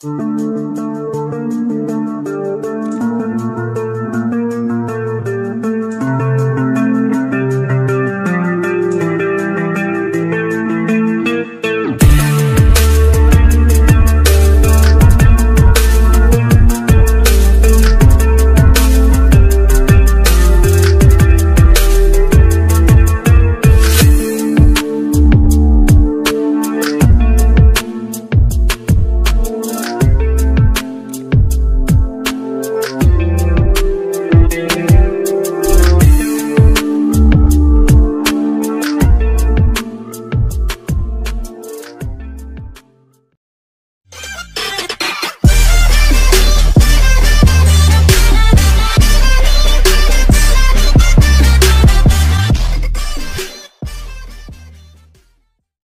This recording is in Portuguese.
Música